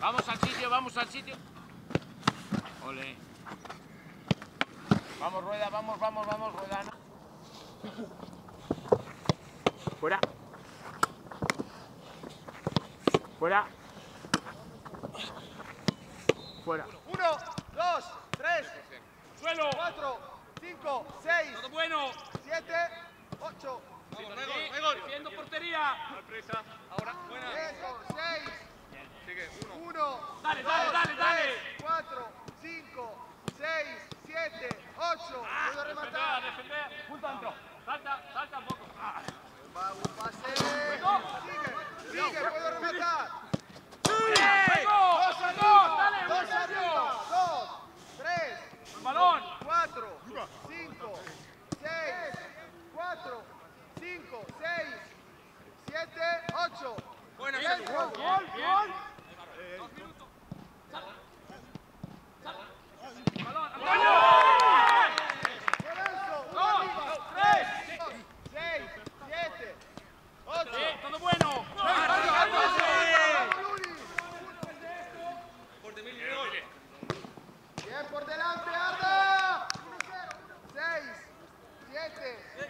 Vamos al sitio, vamos al sitio. Ole. Vamos, rueda, vamos, vamos, vamos, rueda. ¿no? Fuera. Fuera. Fuera. Uno, dos, tres, Suelo. cuatro, cinco, seis, Todo bueno. siete, ocho, Defiendo portería. Ahora, buena. eso, seis, Sigue, uno. uno, Dale, dos, dale, dale, dale. tres, cuatro, cinco, seis, siete, ocho. Puedo rematar. defender. Punto dentro. Salta, Presidente.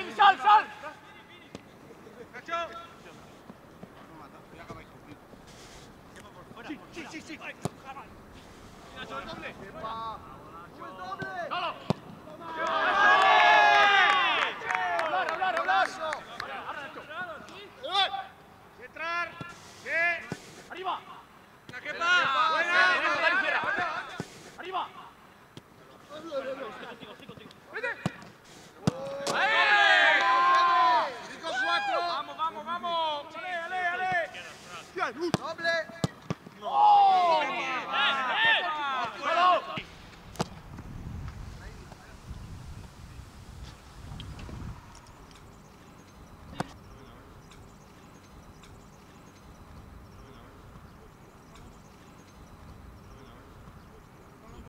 Vini, sal, sal! ¡Cacho! ¡Arriba! ¡Arriba! Tremblay.